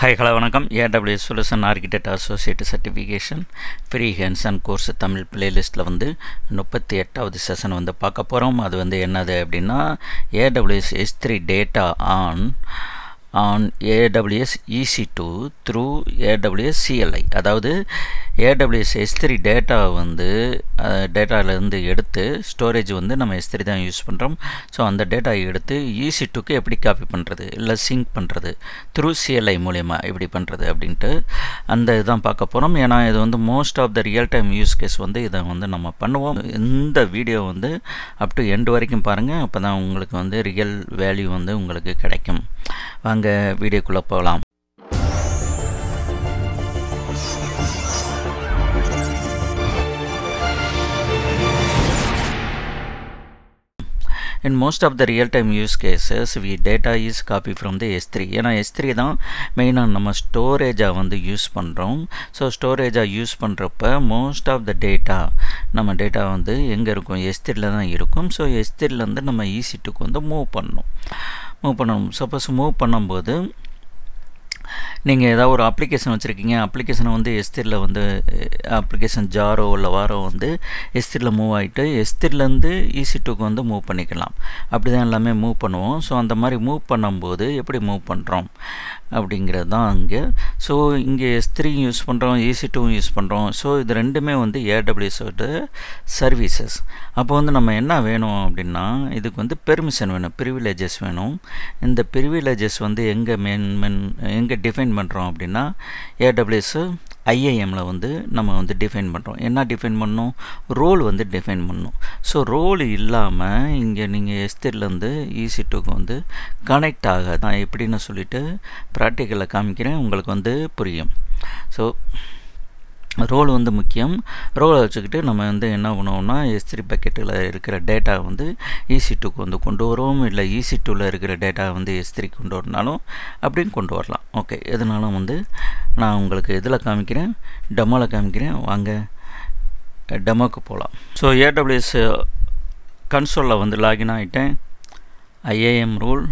Hi hello வணக்கம். AWS solution architect associate certification free hands on course Tamil பிளேலிஸ்ட்டில் வந்து முப்பத்தி எட்டாவது செஷன் வந்து பார்க்க போகிறோம் அது வந்து என்னது அப்படின்னா AWS S three data on on AWS EC two through AWS CLI அதாவது ஏடபிள்யூஎஸ் எஸ் த்ரீ டேட்டா வந்து டேட்டாவிலேருந்து எடுத்து ஸ்டோரேஜ் வந்து நம்ம எஸ் த்ரீ தான் யூஸ் பண்ணுறோம் ஸோ அந்த டேட்டா எடுத்து இசி டூக்கு எப்படி காப்பி பண்ணுறது இல்லை சிங்க் பண்ணுறது த்ரூ சிஎல்ஐ மூலயமா எப்படி பண்ணுறது அப்படின்ட்டு அந்த இதுதான் பார்க்க போகிறோம் ஏன்னா இது வந்து most of the real time use case வந்து இதை வந்து நம்ம பண்ணுவோம். இந்த வீடியோ வந்து அப் டு எண்டு வரைக்கும் பாருங்கள் அப்போ தான் உங்களுக்கு வந்து ரியல் வேல்யூ வந்து உங்களுக்கு கிடைக்கும். வாங்க வீடியோக்குள்ளே போகலாம். In most of the real-time use cases we data is copy from the S3 ஏன்னா S3 தான் மெயினாக நம்ம ஸ்டோரேஜாக வந்து யூஸ் பண்ணுறோம் ஸோ ஸ்டோரேஜாக யூஸ் பண்ணுறப்ப மோஸ்ட் ஆஃப் த டேட்டா நம்ம டேட்டா வந்து எங்கே இருக்கும்? S3ல தான் இருக்கும். ஸோ S3லேருந்து நம்ம ஈசிட்டுக்கு வந்து மூவ் பண்ணணும். மூவ் பண்ணணும். சப்போஸ் மூவ் பண்ணும்போது நீங்கள் ஏதாவது ஒரு அப்ளிகேஷன் வச்சுருக்கீங்க. அப்ளிகேஷனை வந்து எஸ்திரில் வந்து அப்ளிகேஷன் ஜாரோ இல்லை வாரோ வந்து எஸ்திரில் மூவ் ஆகிட்டு எஸ்திரிலேருந்து ஈசி டூக்கு வந்து மூவ் பண்ணிக்கலாம். அப்படி தான் எல்லாமே மூவ் பண்ணுவோம். ஸோ அந்த மாதிரி மூவ் பண்ணும்போது எப்படி மூவ் பண்ணுறோம் அப்படிங்கிறது தான் அங்கே. ஸோ இங்கே எஸ் த்ரீ யூஸ் பண்ணுறோம் ஏசி டூவும் யூஸ் பண்ணுறோம் ஸோ இது ரெண்டுமே வந்து ஏடபிள்யூஸோட சர்வீசஸ் அப்போ வந்து நம்ம என்ன வேணும் அப்படின்னா இதுக்கு வந்து பெர்மிஷன் வேணும் ப்ரிவிலேஜஸ் வேணும். இந்த ப்ரிவிலேஜஸ் வந்து எங்கே மென் மென் எங்கே டிஃபைன் பண்ணுறோம் அப்படின்னா ஏடபிள்யூஎஸ் ஐஏஎம்மில் வந்து நம்ம வந்து டிஃபைன் பண்ணுறோம் என்ன டிஃபைன் பண்ணணும்? ரோல் வந்து டிஃபைன் பண்ணணும். ஸோ ரோல் இல்லாமல் இங்கே நீங்கள் எஸ்திரிலேருந்து ஈசி டூக்கு வந்து கனெக்ட் ஆகாது? நான் எப்படின்னு சொல்லிவிட்டு ப்ராக்டிக்கலில் காமிக்கிறேன். உங்களுக்கு வந்து புரியும். ஸோ ரோல் வந்து முக்கியம். ரோலை வச்சுக்கிட்டு நம்ம வந்து என்ன பண்ணுவோம்னா எஸ்திரி பக்கெட்டில் இருக்கிற டேட்டா வந்து ஈசி டூக்கு வந்து கொண்டு வருவோம். இல்லை ஈசி டூவில் இருக்கிற டேட்டா வந்து எஸ்திரி கொண்டு வரனாலும் அப்படின்னு கொண்டு வரலாம். ஓகே எதுனாலும் வந்து நான் உங்களுக்கு இதில் காமிக்கிறேன்? டெமோவில் காமிக்கிறேன். வாங்க. டெமோக்கு போகலாம் ஸோ ஏடபிள்யூஎஸ் கன்சோலில் வந்து லாகின் ஆகிட்டேன் ஐஏஎம் ரூல்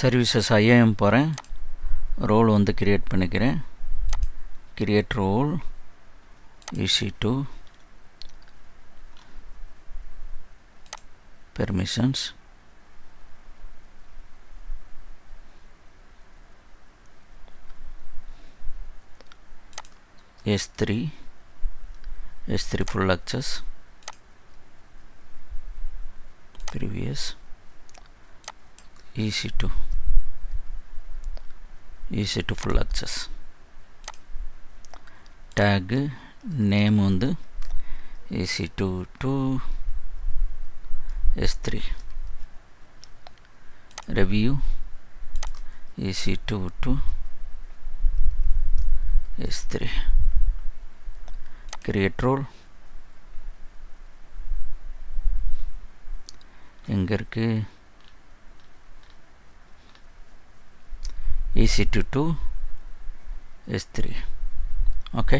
சர்வீசஸ் ஐஏஎம் போகிறேன் ரோல் வந்து க்ரியேட் பண்ணிக்கிறேன். Create role EC two permissions S3 S3 full access. Previous. EC2 EC2 full access tag name வந்து EC2 to S3 review EC2 to S3 create role எங்கே இருக்கு EC2 to S3 okay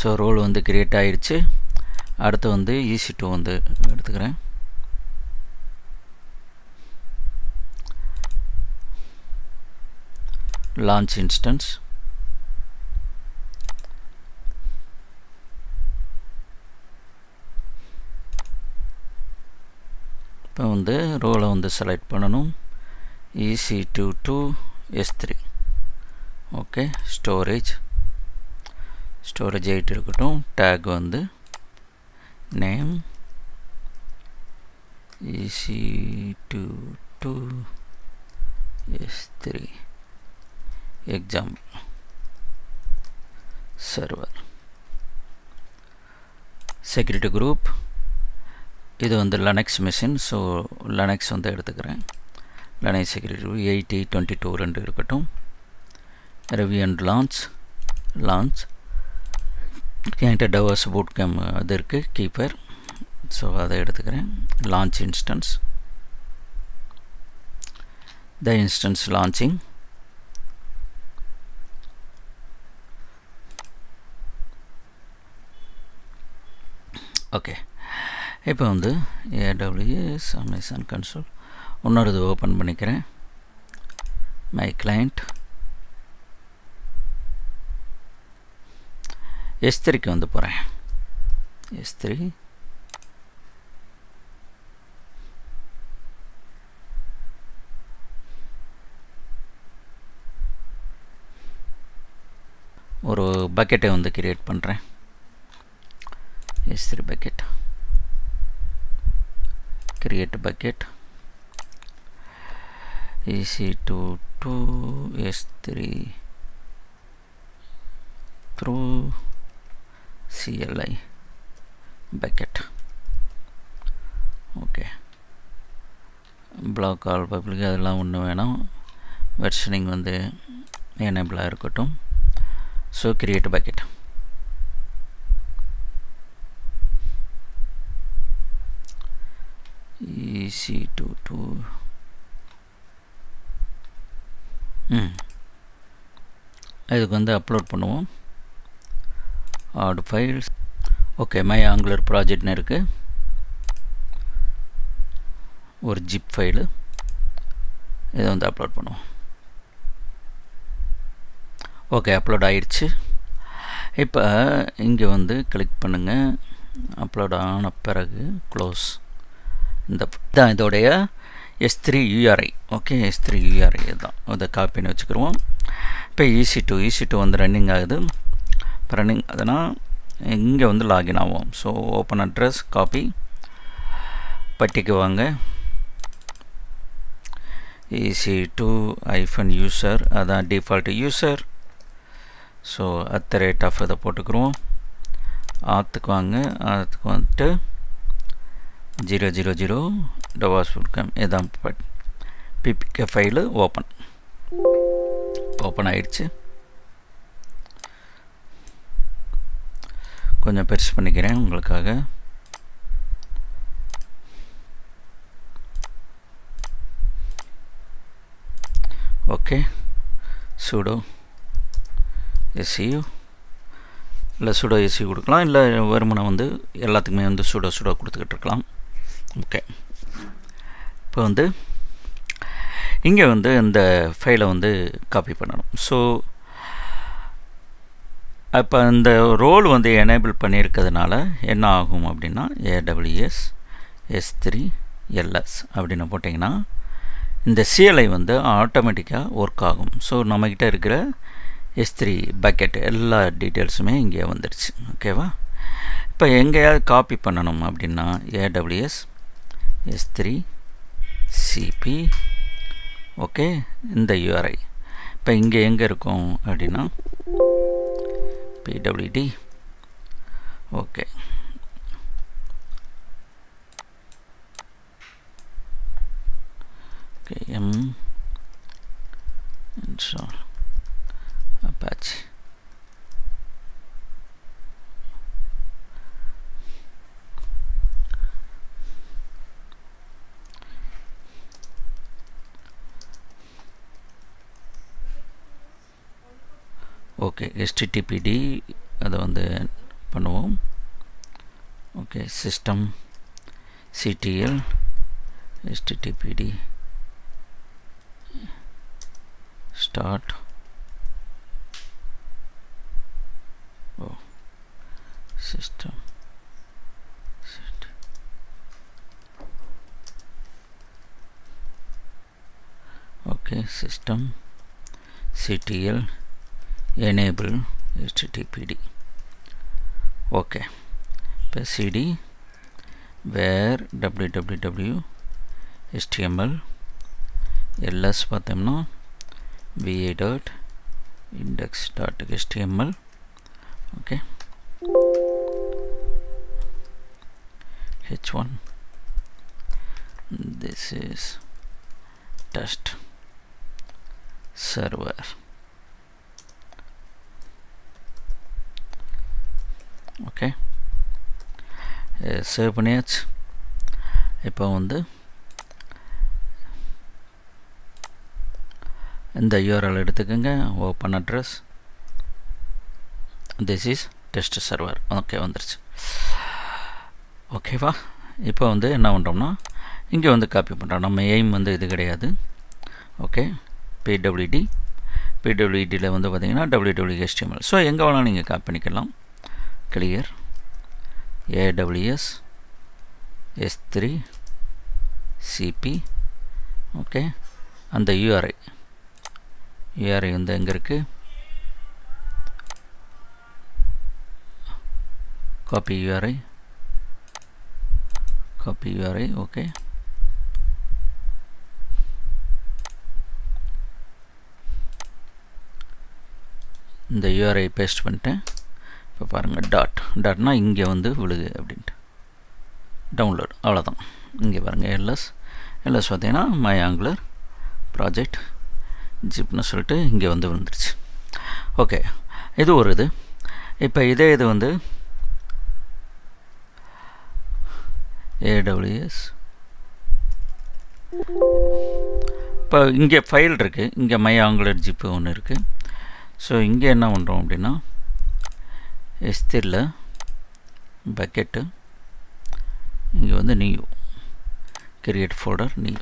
so role வந்து create ஆயிடுச்சு அடுத்து வந்து EC2 வந்து எடுத்துக்கிறேன். Launch instance. இப்போ வந்து ரோலை வந்து செலக்ட் பண்ணணும். EC two two S three okay storage storage eight இருக்கட்டும். டேக் வந்து name EC two two S three example server security group இது வந்து லனக்ஸ் மிஷின் ஸோ லனக்ஸ் வந்து எடுத்துக்கிறேன். Linux security eighty twenty two ரெண்டு இருக்கட்டும். ரிவ்யூ அண்ட் லான்ச் லான்ச் என்கிட்ட டவர்ஸ் பூட் கேம் அது இருக்குது கீப்பர் ஸோ அதை எடுத்துக்கிறேன். Launch instance the instance launching okay இப்போ வந்து ஏடபிள்யூஎஸ் அமேசான் கன்சோல் இன்னொரு இது ஓப்பன் பண்ணிக்கிறேன். மை கிளைண்ட் எஸ் த்ரீக்கு வந்து போகிறேன் எஸ் த்ரீ ஒரு பக்கெட்டை வந்து கிரியேட் பண்ணுறேன் S three bucket create bucket. Ec2 to s3 through cli bucket. Okay block all public அதெல்லாம் ஒன்று வேணும். வெர்ஷனிங் வந்து எனேபிளாக இருக்கட்டும். ஸோ கிரியேட் பக்கெட் ec22 ம் இதுக்கு வந்து அப்லோட் பண்ணுவோம். Add files okay my angular ப்ராஜெக்ட்னு இருக்குது ஒரு ஜிப் ஃபைலு இதை வந்து அப்லோட் பண்ணுவோம். ஓகே அப்லோட் ஆயிடுச்சு இப்போ இங்கே வந்து கிளிக் பண்ணுங்கள் அப்லோட் ஆன பிறகு க்ளோஸ் இந்த தான் இதோடைய S three URI okay S three URI தான். அதை காப்பி பண்ணி வச்சுக்கிருவோம். இப்போ இசி டூ இசி டூ வந்து ரன்னிங் ஆகுது. இப்போ ரன்னிங் அதனால் இங்கே வந்து லாகின் ஆகும் ஸோ ஓப்பன் அட்ரஸ் காப்பி பட்டிக்கு வாங்க. இசி டூ ஐஃபன் யூசர் அதான் டிஃபால்ட் யூசர் ஸோ அத்த ரேட் ஆஃப் இதை போட்டுக்கிறோம் ஆற்றுக்கு வாங்க. ஆற்றுக்கு வந்துட்டு ஜீரோ ஜீரோ ஜீரோ டவாஸ் கம் இதான் பிபிகே ஃபைலு ஓப்பன். ஓப்பன் ஆயிடுச்சு. கொஞ்சம் பெருசு பண்ணிக்கிறேன் உங்களுக்காக. ஓகே. சூடோ. எஸ்சியூ. இல்லை சுடோ ஏசி கொடுக்கலாம். இல்லை வருமானம் வந்து எல்லாத்துக்குமே வந்து சுடோ சுடோ கொடுத்துக்கிட்டு இருக்கலாம். ஓகே. இப்போ வந்து இங்கே வந்து இந்த ஃபைலை வந்து காப்பி பண்ணணும். ஸோ இப்போ இந்த ரோல் வந்து எனேபிள் பண்ணியிருக்கிறதுனால என்ன ஆகும் அப்படின்னா ஏடபிள்யூஎஸ் எஸ் த்ரீ எல்எஸ் அப்படின்னு போட்டிங்கன்னா இந்த சிஎல்ஐ வந்து ஆட்டோமேட்டிக்காக ஒர்க் ஆகும். ஸோ நம்மக்கிட்ட இருக்கிற எஸ் த்ரீ பக்கெட் எல்லா டீட்டெயில்ஸுமே இங்கே வந்துடுச்சு ஓகேவா இப்போ எங்கேயாவது காப்பி பண்ணணும் அப்படின்னா AWS S three CP okay இந்த யூஆர்ஐ இப்போ இங்கே எங்கே இருக்கும் அப்படின்னா பிடபிள்யூடி ஓகே ஓகே எம் install. Apache. ஓகே எஸ்டிடிபிடி அதை வந்து பண்ணுவோம். Okay system CTL HTTPD start ஓ system okay system CTL enable httpd okay இப்போ cd where www html ls பார்த்தோம்னா va dot index dot html okay h1 this is test server Save பண்ணியாச்சு. இப்போ வந்து இந்த URL எடுத்துக்கோங்க open address this is test server okay வந்துருச்சு. ஓகேவா இப்போ வந்து என்ன பண்ணுறோம்னா இங்கே வந்து காப்பி பண்ணுறோம் நம்ம எய்ம் வந்து இது கிடையாது. ஓகே பிடபிள்யூடி பிடபிள்யூடியில் வந்து பார்த்தீங்கன்னா டபிள்யூடபிள்யூ எஸ்டிஎம்எல் ஸோ எங்கே வேணாலும் நீங்கள் காப்பி பண்ணிக்கலாம். Clear AWS S three CP okay அந்த யூஆர்ஐ URI வந்து எங்கே இருக்குது copy URI copy URI okay. இந்த URI பேஸ்ட் பண்ணிட்டேன். இப்போ பாருங்கள் டாட் டாட்னா இங்கே வந்து விழுகு அப்படின்ட்டு. டவுன்லோட் அவ்வளோதான் இங்கே பாருங்கள் எல்எஸ் எல்எஸ் பார்த்தீங்கன்னா மை ஆங்குலர் ப்ராஜெக்ட் ஜிப்னு சொல்லிட்டு இங்கே வந்து விழுந்துருச்சு. ஓகே இது ஒரு இது. இப்போ இதே இது வந்து ஏடபிள்யூஎஸ் இப்போ இங்கே ஃபைல் இருக்குது இங்கே மை ஆங்குலர் ஜிப்பு ஒன்று இருக்குது ஸோ இங்கே என்ன பண்ணுறோம் அப்படின்னா எஸ்திரில் பக்கெட்டு இங்கே வந்து நியூ கிரியேட் ஃபோல்டர் நியூ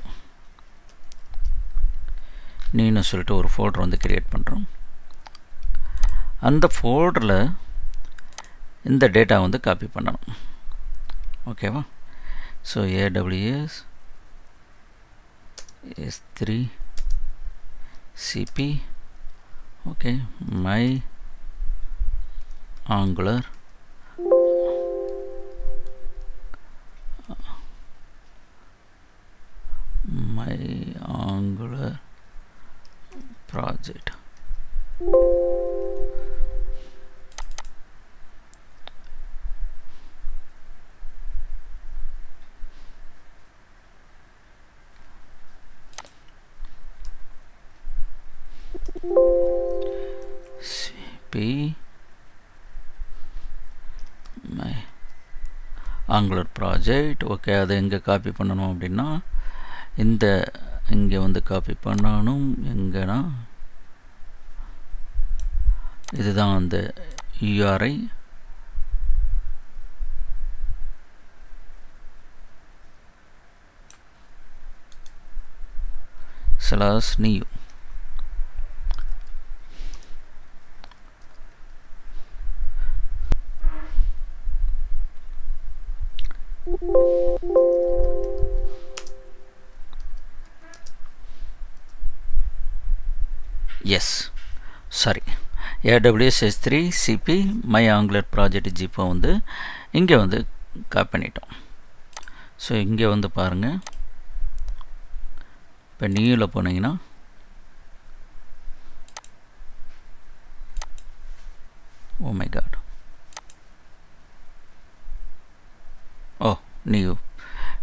நீன்னு சொல்லிட்டு ஒரு ஃபோல்டர் வந்து கிரியேட் பண்ணுறோம் அந்த ஃபோல்டரில் இந்த டேட்டா வந்து காப்பி பண்ணணும். ஓகேவா so AWS S three CP okay my angular. My angular. Project. Angular project okay அதை எங்கே காப்பி பண்ணணும் அப்படின்னா இந்த இங்கே வந்து காப்பி பண்ணணும். எங்கன்னா இதுதான் அந்த URI slash new S sorry AWS S three CP my angular project ஜிப்பை வந்து இங்கே வந்து காப்பி பண்ணிட்டோம். ஸோ இங்கே வந்து பாருங்கள் இப்போ நியூவில் போனீங்கன்னா oh my god oh new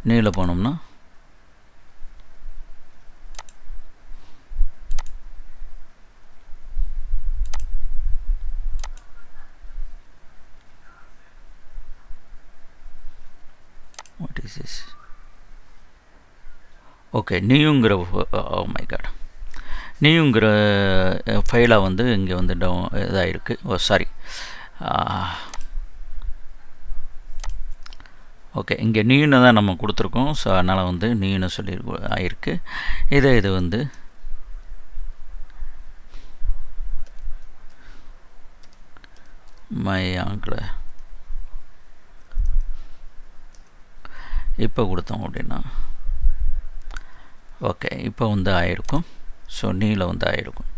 நியூவில் போனோம்னா is this ஓகே நியூங்கிற ஓ மை காட் நியூங்கிற ஃபைலாக வந்து இங்கே வந்து டவுன் இதாகிருக்கு ஓ சாரி ஓகே இங்கே நீனு தான் நம்ம கொடுத்துருக்கோம். ஸோ அதனால் வந்து நியூன்னு சொல்லி ஆயிருக்கு. இதே இது வந்து மை ஆங்கில இப்போ கொடுத்தோம் அப்படின்னா. ஓகே இப்போ வந்து ஆயிருக்கும். ஸோ நீல வந்து ஆயிருக்கும்.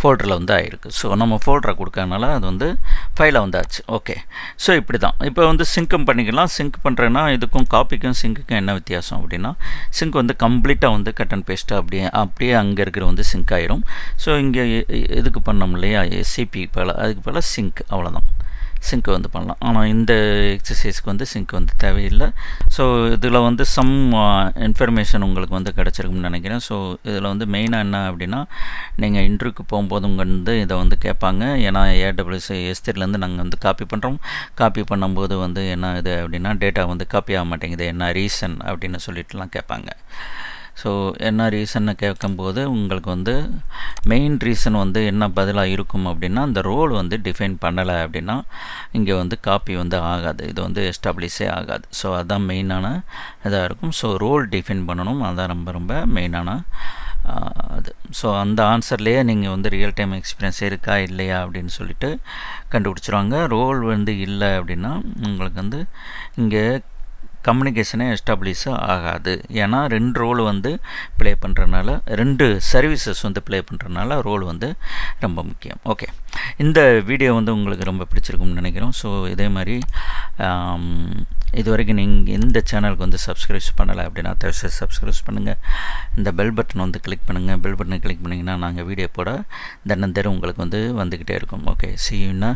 ஃபோல்டரில் வந்து ஆயிருக்கு. ஸோ நம்ம ஃபோல்டரை கொடுக்கறனால அது வந்து ஃபைலை வந்தாச்சு. ஓகே ஸோ இப்படி தான் இப்போ வந்து சிங்க்கும் பண்ணிக்கலாம். சிங்க் பண்ணுறேன்னா இதுக்கும் காப்பிக்கும் சிங்க்குக்கும் என்ன வித்தியாசம் அப்படின்னா சிங்க் வந்து கம்ப்ளீட்டாக வந்து கட் அண்ட் பேஸ்ட்டு அப்படியே அப்படியே அங்கே இருக்கிற வந்து சிங்க் ஆயிரும். ஸோ இங்கே இதுக்கு பண்ணோம் இல்லையா? சிபி போல் அதுக்கு போல் சிங்க் அவ்வளோதான் சிங்க் வந்து பண்ணலாம். ஆனால் இந்த எக்ஸசைஸ்க்கு வந்து சிங்க் வந்து தேவையில்லை. ஸோ இதில் வந்து சம் இன்ஃபர்மேஷன் uh, உங்களுக்கு வந்து கிடச்சிருக்கும்னு நினைக்கிறேன். ஸோ இதில் வந்து மெயினாக என்ன அப்படின்னா நீங்கள் இன்டர்வியூக்கு போகும்போது உங்கள் வந்து இதை வந்து கேட்பாங்க. ஏன்னா ஏடபிள்யூசி எஸ்திரிலேருந்து நாங்கள் வந்து காப்பி பண்ணுறோம் காப்பி பண்ணும்போது வந்து என்ன இது அப்படின்னா டேட்டா வந்து காப்பி ஆக மாட்டேங்குது. என்ன ரீசன் அப்படின்னு சொல்லிட்டுலாம் கேட்பாங்க. ஸோ என்ன ரீசன்னு கேட்கும்போது உங்களுக்கு வந்து மெயின் ரீசன் வந்து என்ன பதிலாக இருக்கும் அப்படின்னா அந்த ரோல் வந்து டிஃபைன் பண்ணலை அப்படின்னா இங்கே வந்து காப்பி வந்து ஆகாது. இது வந்து எஸ்டாப்ளிஷே ஆகாது. ஸோ அதுதான் மெயினான இதாக இருக்கும். ஸோ ரோல் டிஃபைன் பண்ணணும். அதான் ரொம்ப ரொம்ப மெயினான அது. ஸோ அந்த ஆன்சர்லேயே நீங்கள் வந்து ரியல் டைம் எக்ஸ்பீரியன்ஸ் இருக்கா இல்லையா அப்படின்னு சொல்லிட்டு கண்டுபிடிச்சிருவாங்க. ரோல் வந்து இல்லை அப்படின்னா உங்களுக்கு வந்து இங்கே கம்யூனிகேஷனே எஸ்டாப்ளிஷும் ஆகாது. ஏன்னா ரெண்டு ரோல் வந்து ப்ளே பண்ணுறதுனால ரெண்டு சர்வீசஸ் வந்து ப்ளே பண்ணுறதுனால ரோல் வந்து ரொம்ப முக்கியம். ஓகே இந்த வீடியோ வந்து உங்களுக்கு ரொம்ப பிடிச்சிருக்கும்னு நினைக்கிறோம். ஸோ இதே மாதிரி இது வரைக்கும் நீங்கள் இந்த சேனலுக்கு வந்து சப்ஸ்கிரைப் பண்ணலை அப்படின்னா தயவுசெய்து சப்ஸ்கிரைப் பண்ணுங்கள் இந்த பெல் பட்டன் வந்து கிளிக் பண்ணுங்கள் பெல் பட்டனை கிளிக் பண்ணிங்கன்னா நாங்கள் வீடியோ போட தினம் உங்களுக்கு வந்து வந்துக்கிட்டே இருக்கும். ஓகே சி யூன்னா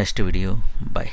நெக்ஸ்ட் வீடியோ பை